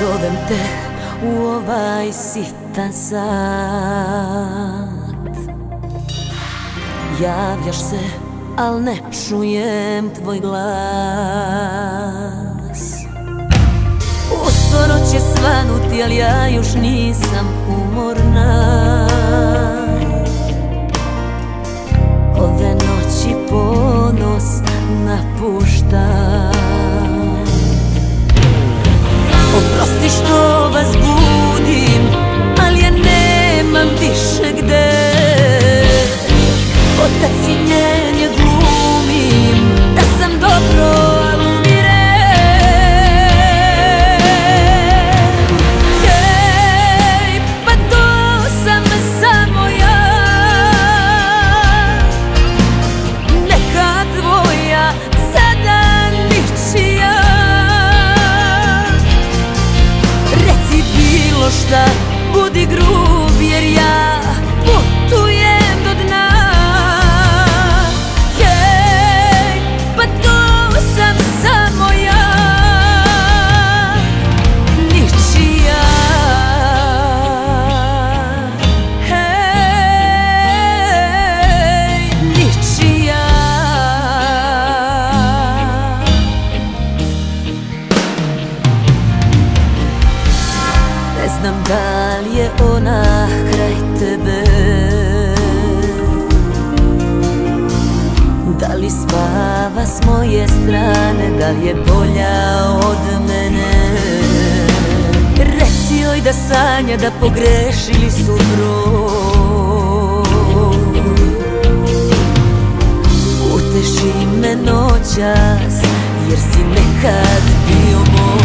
Zovem te u ovaj sitan sat. Javljaš se, al ne čujem tvoj glas. Uskoro će svanuti, al ja još nisam umorna. Ove noći ponos napušta li je ona kraj tebe? Da li spava s moje strane? Da li je bolja od mene? Reci joj da sanja da pogrešili su broj. Uteši me noćas Jer si nekad bio moj